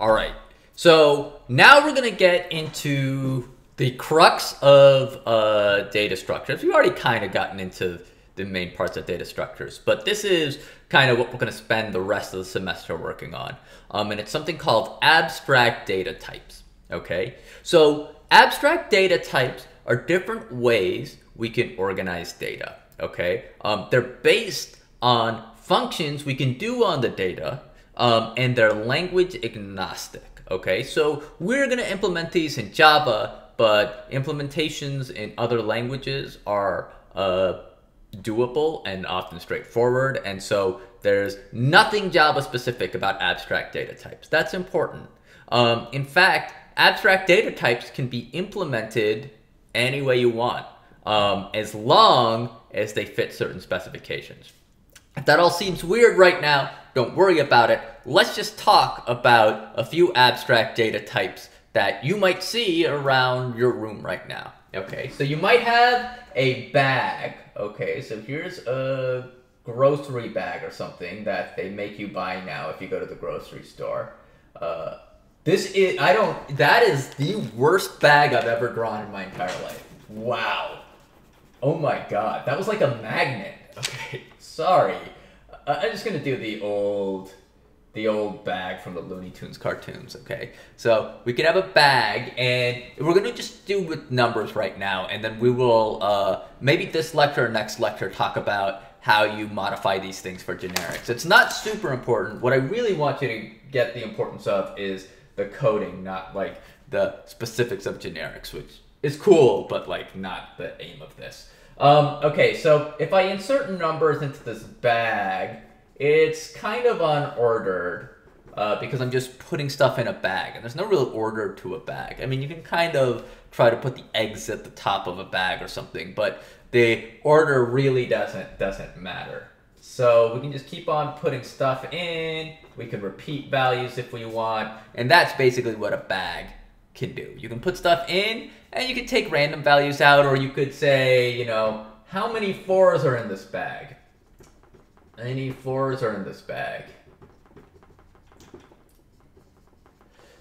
All right. So now we're going to get into the crux of uh, data structures. We've already kind of gotten into the main parts of data structures, but this is kind of what we're going to spend the rest of the semester working on. Um, and it's something called abstract data types. Okay. So abstract data types are different ways we can organize data. Okay. Um, they're based on functions we can do on the data um, and they're language agnostic. Okay, so we're to implement these in Java, but implementations in other languages are uh, doable and often straightforward. And so there's nothing Java specific about abstract data types. That's important. Um, in fact, abstract data types can be implemented any way you want, um, as long as they fit certain specifications. If that all seems weird right now, don't worry about it. Let's just talk about a few abstract data types that you might see around your room right now. Okay, so you might have a bag. Okay, so here's a grocery bag or something that they make you buy now if you go to the grocery store. Uh, this is, I don't, that is the worst bag I've ever drawn in my entire life. Wow. Oh my god, that was like a magnet. Okay, sorry. Uh, I'm just gonna do the old, the old bag from the Looney Tunes cartoons. Okay, so we can have a bag, and we're gonna just do with numbers right now, and then we will uh, maybe this lecture or next lecture talk about how you modify these things for generics. It's not super important. What I really want you to get the importance of is the coding, not like the specifics of generics, which is cool, but like not the aim of this. Um, okay, so if I insert numbers into this bag, it's kind of unordered uh, because I'm just putting stuff in a bag, and there's no real order to a bag. I mean, you can kind of try to put the eggs at the top of a bag or something, but the order really doesn't doesn't matter. So we can just keep on putting stuff in. We can repeat values if we want, and that's basically what a bag can do. You can put stuff in, and you can take random values out, or you could say, you know, how many fours are in this bag? Any fours are in this bag?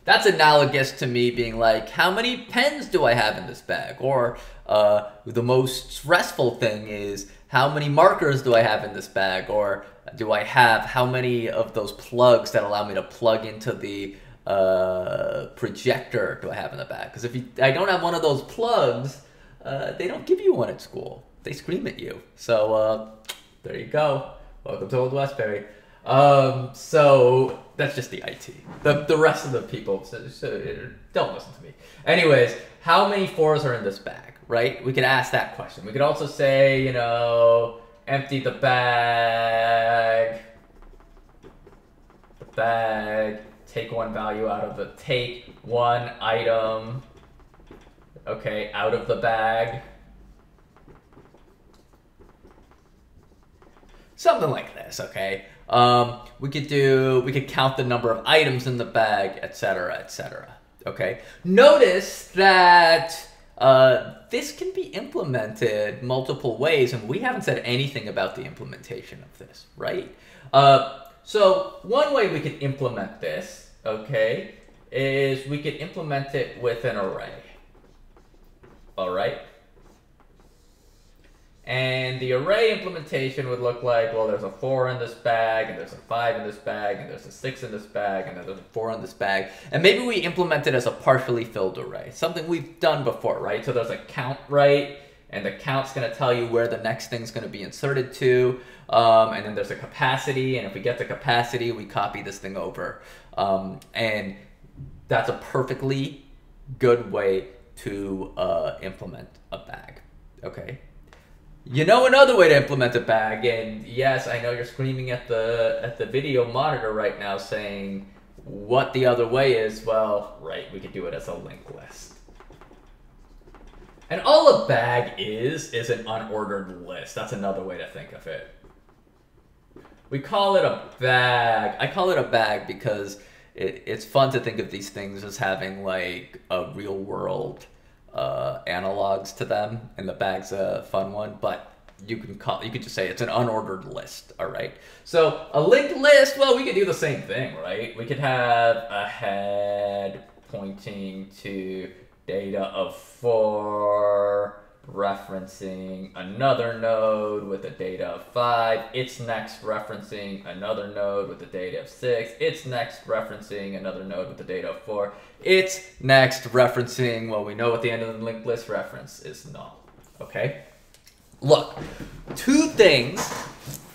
That's analogous to me being like, how many pens do I have in this bag? Or uh, the most stressful thing is, how many markers do I have in this bag? Or do I have how many of those plugs that allow me to plug into the uh, projector do I have in the back? Because if you, I don't have one of those plugs, uh, they don't give you one at school. They scream at you. So uh, there you go. Welcome to Old Westbury. Um, so that's just the IT. The, the rest of the people so, so, don't listen to me. Anyways, how many fours are in this bag, right? We could ask that question. We could also say, you know, empty the bag. The bag take one value out of the take one item. Okay out of the bag. Something like this okay? Um, we could do we could count the number of items in the bag etc etc okay? Notice that uh, this can be implemented multiple ways and we haven't said anything about the implementation of this right? Uh, so one way we could implement this okay, is we could implement it with an array. All right? And the array implementation would look like, well, there's a 4 in this bag, and there's a 5 in this bag, and there's a 6 in this bag, and there's a 4 in this bag. And maybe we implement it as a partially filled array, something we've done before, right? So there's a count, right? And the count's going to tell you where the next thing's going to be inserted to. Um, and then there's a capacity, and if we get the capacity, we copy this thing over. Um, and that's a perfectly good way to uh, implement a bag. Okay. You know another way to implement a bag, and yes, I know you're screaming at the at the video monitor right now, saying what the other way is. Well, right, we could do it as a linked list. And all a bag is is an unordered list. That's another way to think of it. We call it a bag. I call it a bag because it, it's fun to think of these things as having like a real world uh, analogs to them, and the bag's a fun one. But you can call you could just say it's an unordered list. All right. So a linked list, well, we could do the same thing, right? We could have a head pointing to data of four referencing another node with a data of 5. It's next referencing another node with a data of 6. It's next referencing another node with a data of 4. It's next referencing, well, we know what the end of the linked list reference is null. Okay? Look, two things,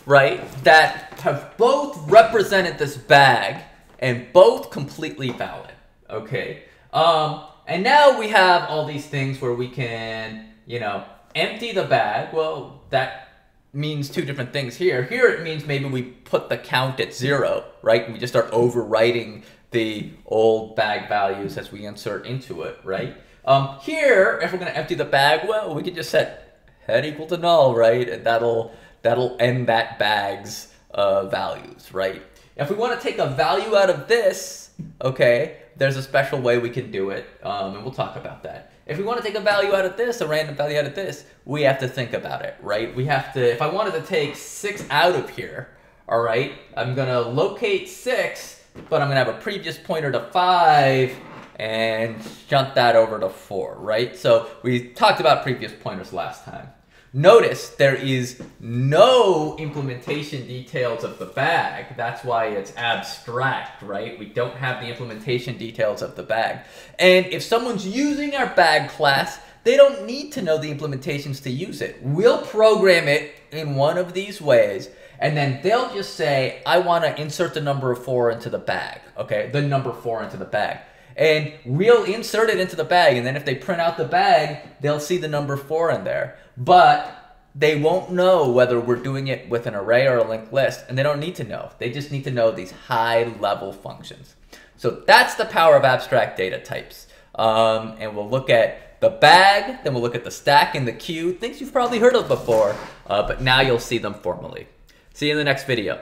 right, that have both represented this bag and both completely valid. Okay? Um, and now we have all these things where we can you know, empty the bag. Well, that means two different things here. Here it means maybe we put the count at zero, right? We just start overwriting the old bag values as we insert into it, right? Um, here, if we're gonna empty the bag, well, we could just set head equal to null, right? And that'll that'll end that bag's uh, values, right? If we want to take a value out of this, okay, there's a special way we can do it, um, and we'll talk about that. If we want to take a value out of this, a random value out of this, we have to think about it, right? We have to, if I wanted to take 6 out of here, all right, I'm to locate 6, but I'm to have a previous pointer to 5 and jump that over to 4, right? So we talked about previous pointers last time. Notice there is no implementation details of the bag. That's why it's abstract, right? We don't have the implementation details of the bag. And if someone's using our bag class, they don't need to know the implementations to use it. We'll program it in one of these ways, and then they'll just say, I want to insert the number four into the bag, okay? The number four into the bag and we'll insert it into the bag. And then if they print out the bag, they'll see the number four in there. But they won't know whether we're doing it with an array or a linked list, and they don't need to know. They just need to know these high level functions. So that's the power of abstract data types. Um, and we'll look at the bag, then we'll look at the stack and the queue, things you've probably heard of before, uh, but now you'll see them formally. See you in the next video.